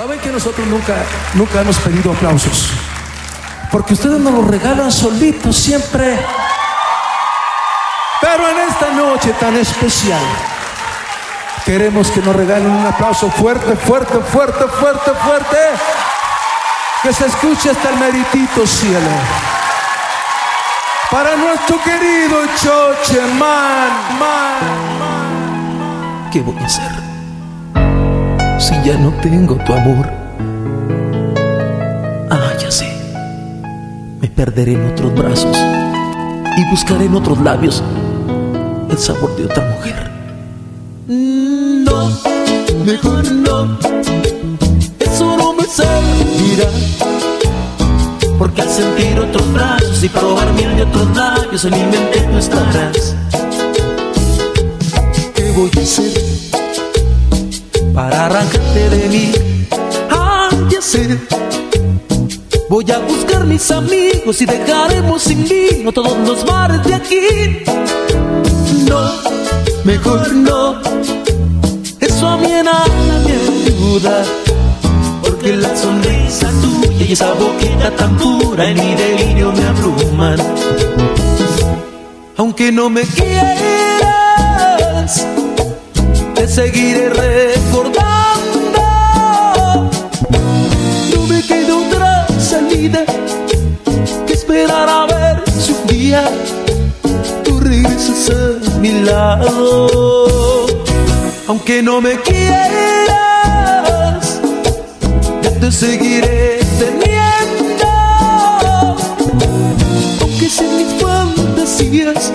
Saben que nosotros nunca, nunca hemos pedido aplausos. Porque ustedes nos los regalan solitos siempre. Pero en esta noche tan especial, queremos que nos regalen un aplauso fuerte, fuerte, fuerte, fuerte, fuerte. Que se escuche hasta el meritito cielo. Para nuestro querido Choche, man, man, man. ¿Qué voy a hacer? Si ya no tengo tu amor. Ah, ya sé. Me perderé en otros brazos y buscaré en otros labios el sabor de otra mujer. No, mejor no. Eso no me servirá. Porque al sentir otros brazos y probar mil de otros labios en mi mente no estarás. ¿Qué voy a hacer para de mí? Ah, ya sé. Voy a buscar mis amigos y dejaremos sin vino todos los bares de aquí. No, mejor no. Eso a mí nada me ayuda. Porque la sonrisa tuya y esa boquita tan pura en mi delirio me abruman. Aunque no me quieras, te seguiré recordando. No me queda otra salida que esperar a ver si un día tú regresas a mi lado. Aunque no me quieras, ya te seguiré teniendo. Aunque sean mis fantasías,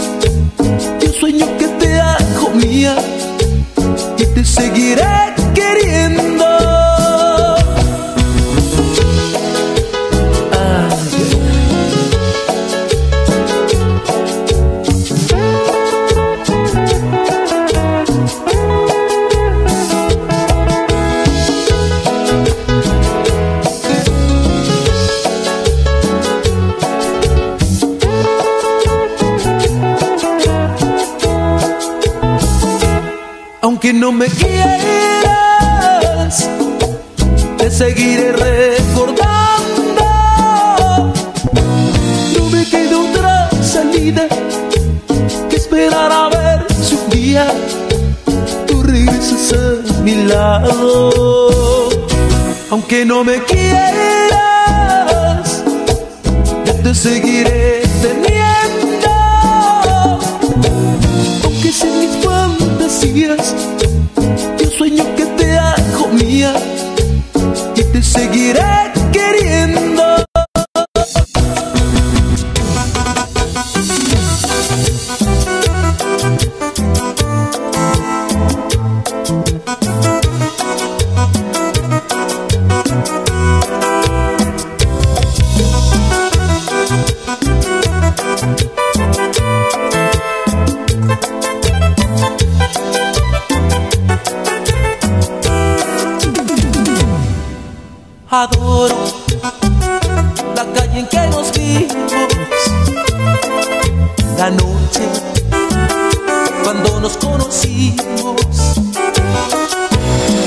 conocimos.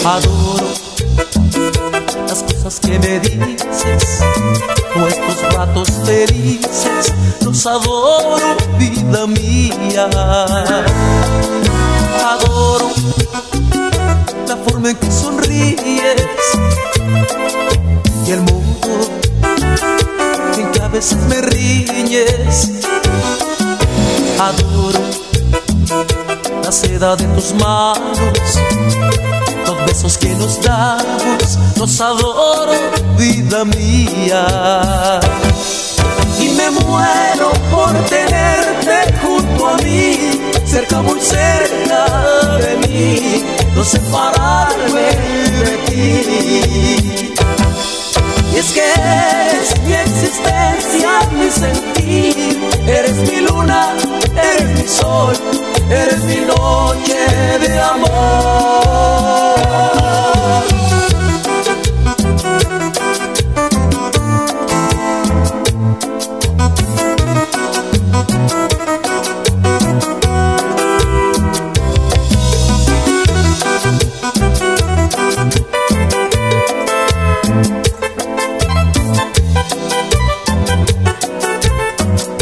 Adoro las cosas que me dices, nuestros ratos felices, los adoro, vida mía. Adoro la forma en que sonríes y el modo en que a veces me riñes. Adoro la seda de tus manos, los besos que nos damos, los adoro, vida mía. Y me muero por tenerte junto a mí, cerca, muy cerca de mí, no separarme de ti. Y es que eres mi existencia, mi sentir. Eres mi luna, eres mi sol, eres mi noche de amor.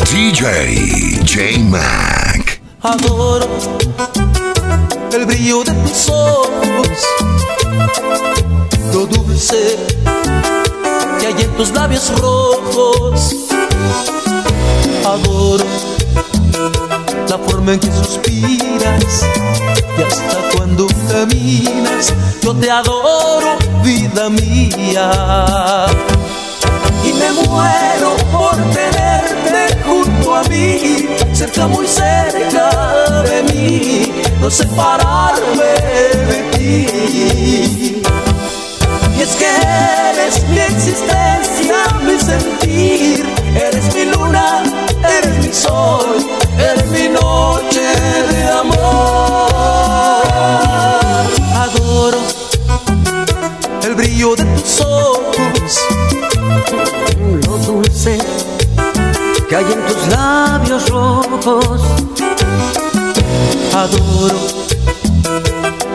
DJ J-Man. Adoro el brillo de tus ojos, lo dulce que hay en tus labios rojos. Adoro la forma en que suspiras y hasta cuando caminas. Yo te adoro, vida mía. Y me muero por tenerte junto a mí, cerca, muy cerca de mí, no separarme de ti. Y es que eres mi existencia, mi sentir, eres mi luna,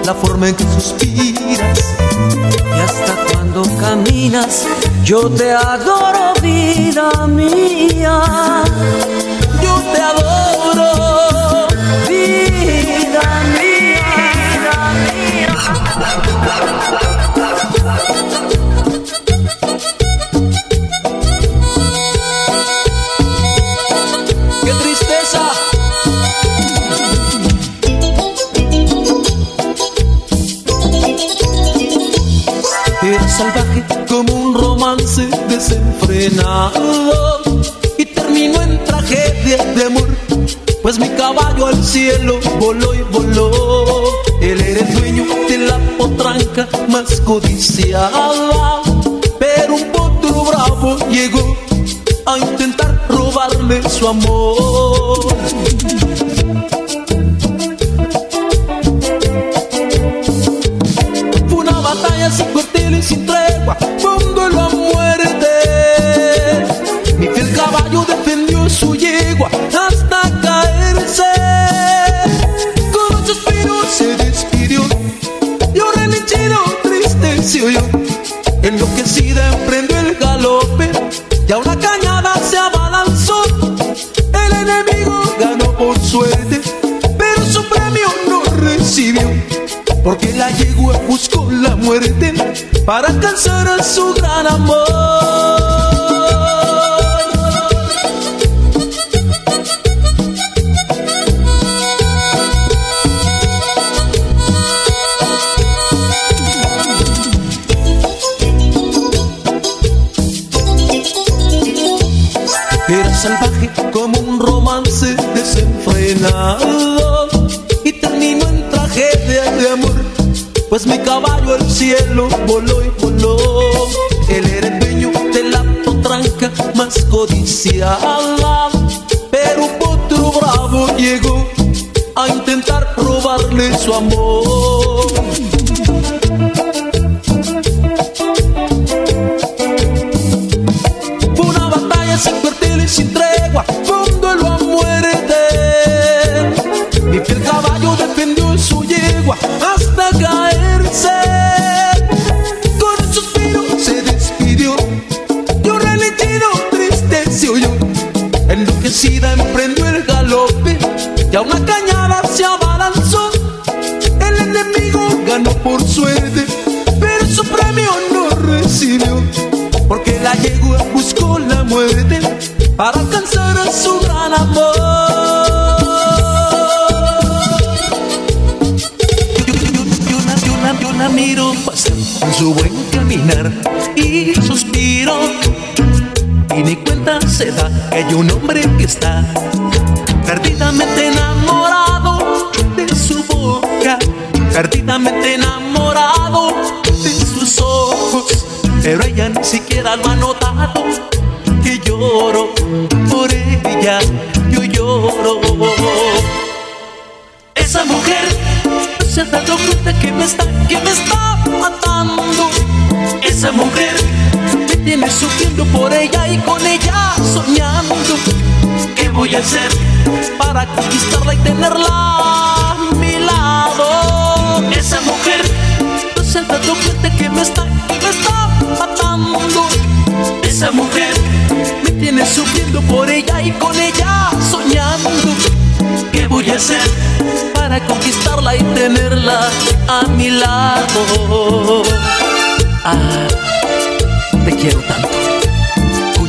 La forma en que suspiras y hasta cuando caminas yo te adoro y terminó en tragedia de amor. Pues mi caballo al cielo voló y voló. Él era el dueño de la potranca más codiciada. Pero un potro bravo llegó a intentar robarle su amor. Salvaje como un romance desenfrenado y terminó en tragedia de amor. Pues mi caballo al cielo voló y voló. Él era el dueño de la potranca más codiciada. Pero otro bravo llegó a intentar robarle su amor. Por suerte, pero su premio no recibió. Porque la yegua buscó la muerte para alcanzar a su gran amor. Yo, la miro pasar en su buen caminar y suspiro. Y ni cuenta se da que hay un hombre que está perdidamente ni siquiera lo ha notado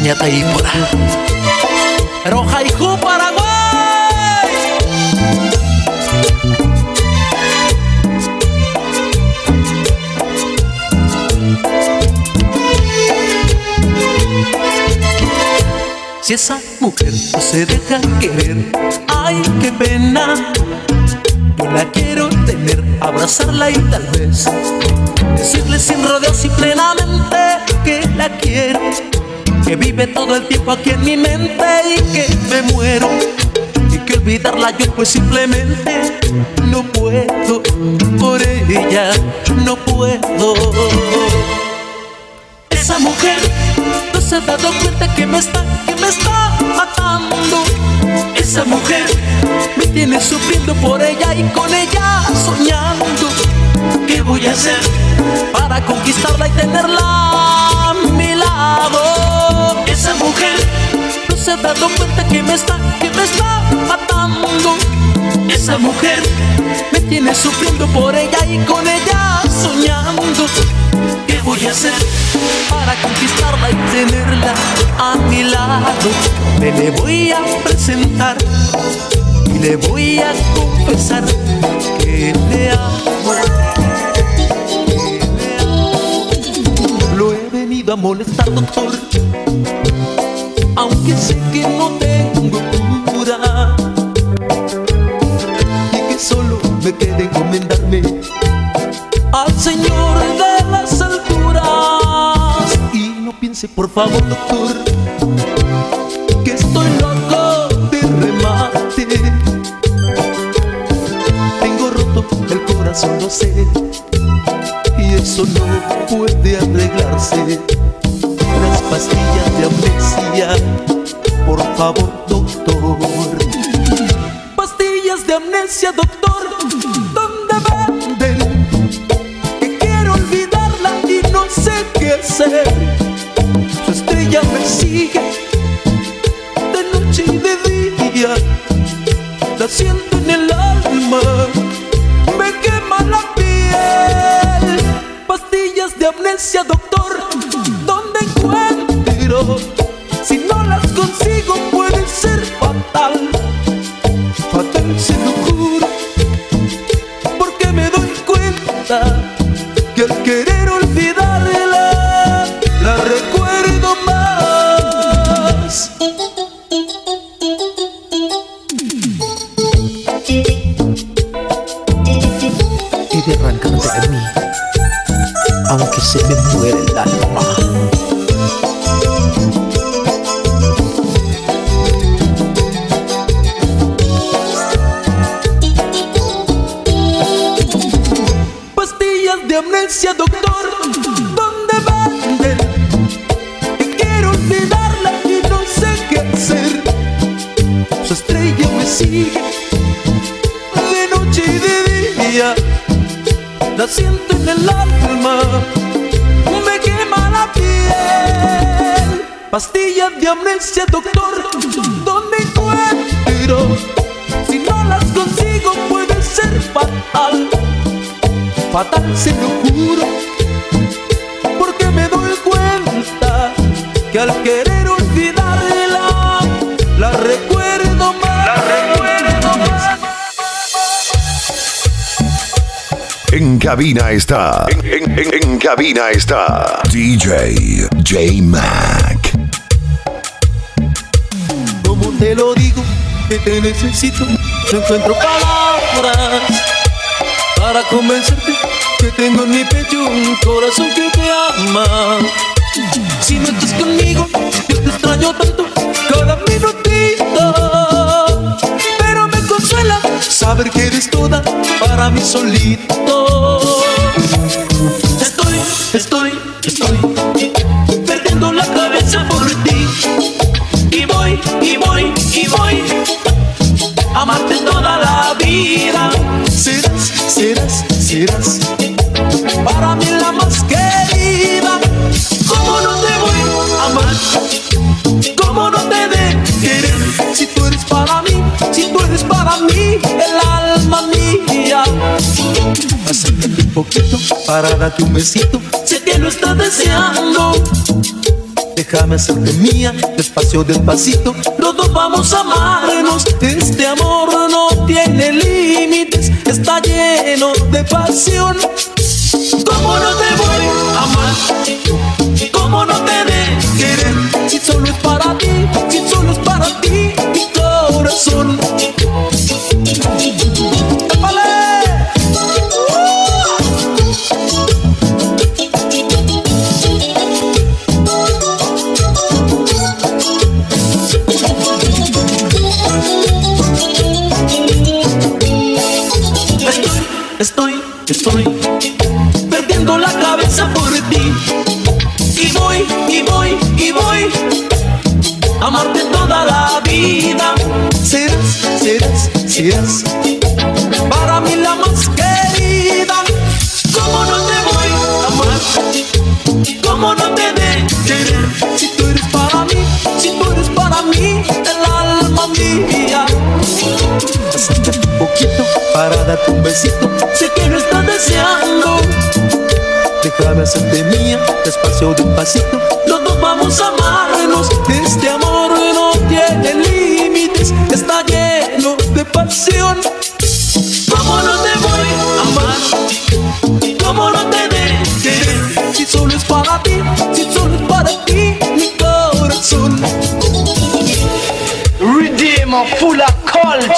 cuñata y mora. Roja y Paraguay. Si esa mujer no se deja querer, ay, qué pena. Yo la quiero tener, abrazarla y tal vez decirle sin rodeos y plenamente que la quiero. Que vive todo el tiempo aquí en mi mente y que me muero. Y que olvidarla yo pues simplemente no puedo. Por ella no puedo. Esa mujer no se ha dado cuenta que me está me está matando. Esa mujer me tiene sufriendo por ella y con ella soñando. ¿Qué voy a hacer para conquistarla y tenerla se ha dado cuenta que me está, que me está matando. Esa mujer me tiene sufriendo por ella y con ella soñando. ¿Qué voy a hacer para conquistarla y tenerla a mi lado? Me le voy a presentar y le voy a confesar que le amo. Lo he venido a molestar, doctor, aunque sé que no tengo cura y que solo me quede encomendarme al Señor de las alturas. Y no piense, por favor, doctor, que estoy loco de remate. Tengo roto el corazón, lo sé, y eso no puede arreglarse. Las pastillas de amnesia, por favor, doctor. Pastillas de amnesia, doctor, ¿dónde venden? Que quiero olvidarla y no sé qué hacer. Su estrella me sigue de noche y de día. La siento en el alma, me quema la piel. Pastillas de amnesia, doctor, doctor, ¿dónde? Que quiero olvidarla y no sé qué hacer. Su estrella me sigue de noche y de día. La siento en el alma, me quema la piel. Pastillas de amnesia, doctor, fatal, se lo juro, porque me doy cuenta que al querer olvidarla, la recuerdo más. La recuerdo más. En cabina está. En, en- en- en cabina está. DJ J Mac. Como te lo digo, que te necesito, no encuentro palabras para convencerte tengo en mi pecho un corazón que te ama. Si no estás conmigo, yo te extraño tanto cada minutito. Pero me consuela saber que eres toda para mí solito. Estoy, estoy, estoy poquito para darte un besito. Sé que lo estás deseando. Déjame hacerte mía, despacio, despacito. Los dos vamos a amarnos. Este amor no tiene límites, está lleno de pasión. ¿Cómo no te para darte un besito. Sé que lo estás deseando. Déjame hacerte mía, despacio, despacito. Los dos vamos a amarnos. Este amor no tiene límites, está lleno de pasión. ¿Cómo no te voy a amar? ¿Cómo no te de querer? Si solo es para ti, si solo es para ti, mi corazón. Redeemer full of culture.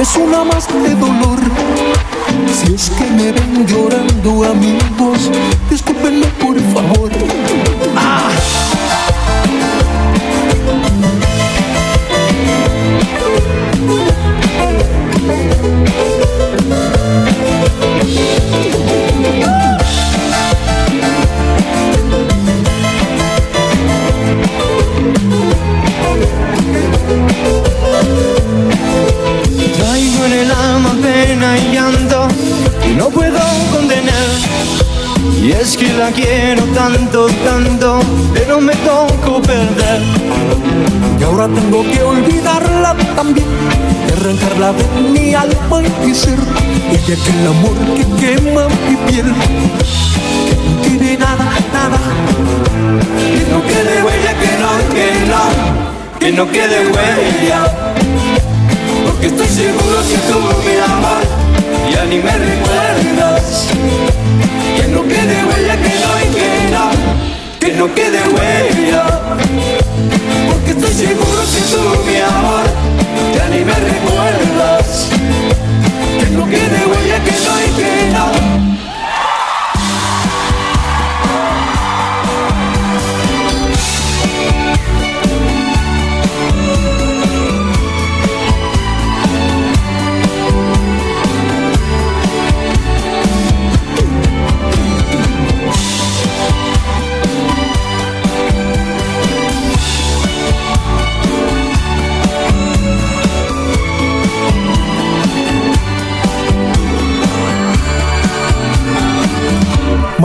Es una más de dolor si es que me ven llorando amigos, discúlpenme por favor. Ah. Es que la quiero tanto, tanto, pero me toco perder. Y ahora tengo que olvidarla también, y arrancarla de mi alma y ser. Y de aquel amor que quema mi piel, que no tiene nada, nada. Que no quede huella, que no, que no, que no quede huella. Porque estoy seguro que tú mi amor ya ni me recuerdas. Que no quede huella, que no y que no, que no quede huella. Porque estoy seguro que tú mi amor ya ni me recuerdas.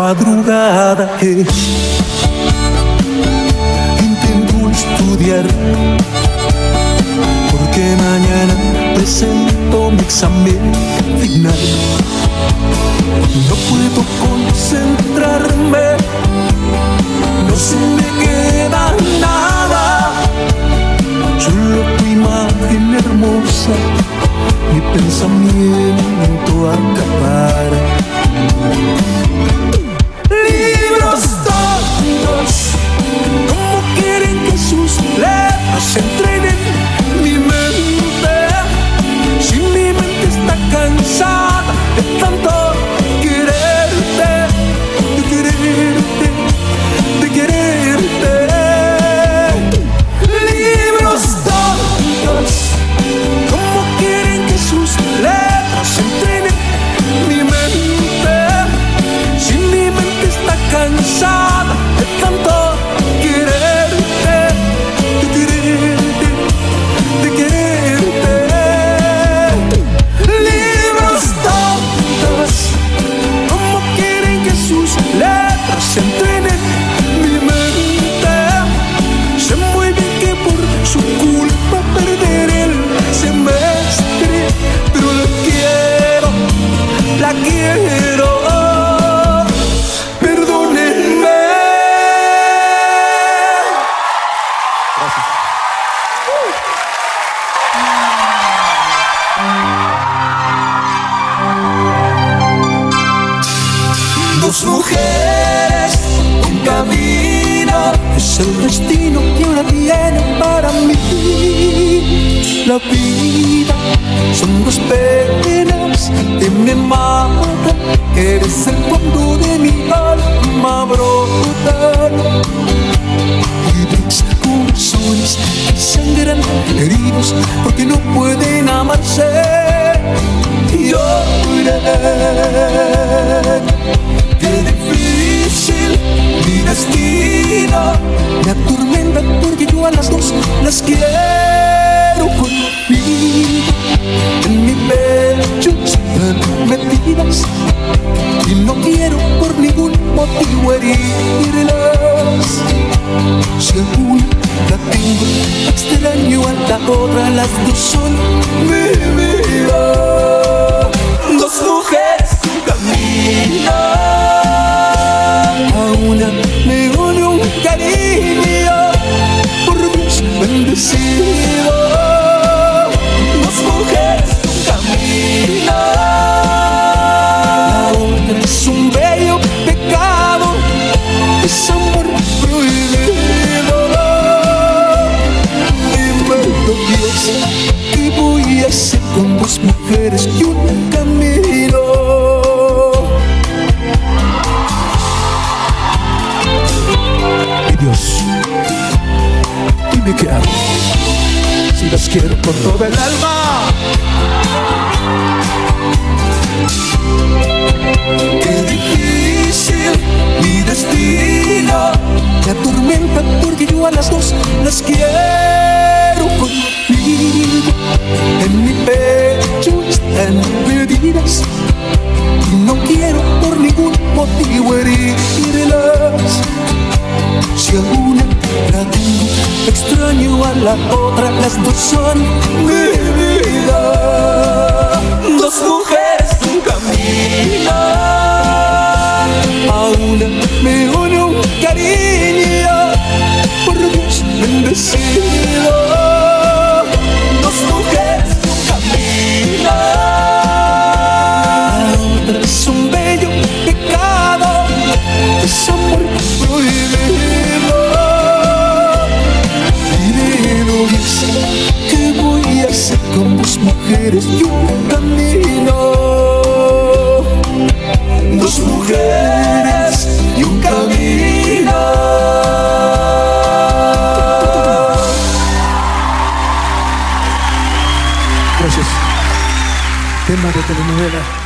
Madrugada es. Intento estudiar porque mañana presento mi examen final. No puedo concentrarme, no se me queda nada. Solo tu imagen hermosa, mi pensamiento acapara La vida son dos penas que me matan. Eres el fondo de mi alma brotar. Y corazones sangran heridos porque no pueden amarse lloré. Qué difícil mi destino me atormenta porque yo a las dos las quiero. En mi pecho están metidas y no quiero por ningún motivo herirlas. Si la tengo extraño a la otra, las dos son mi vida dos mujeres, un camino. A una me une un cariño, por Dios bendecido. Quiero con todo el alma. Qué difícil mi destino. Me atormenta porque yo a las dos las quiero conmigo. En mi pecho están perdidas. No quiero por ningún motivo herirlas. Si alguna la extraño a la otra, las dos son mi vida. Dos mujeres, un camino. A una mujeres y un camino? Dos mujeres y un camino. Gracias. Tema de telenovela.